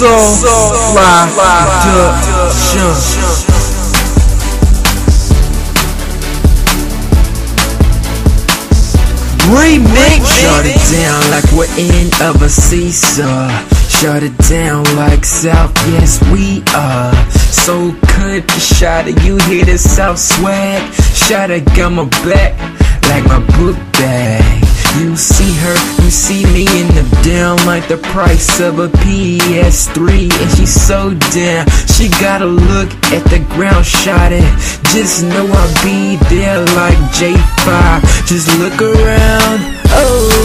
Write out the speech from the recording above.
fly, production. Remix Shut it down like we're in of a seesaw. Shut it down like South, yes we are. So country shot it, you hear the South swag. Shot it, got my back like my book bag you see her, you see me in the down like the price of a PS3 And she's so down, she gotta look at the ground shot it Just know I'll be there like J5 Just look around, oh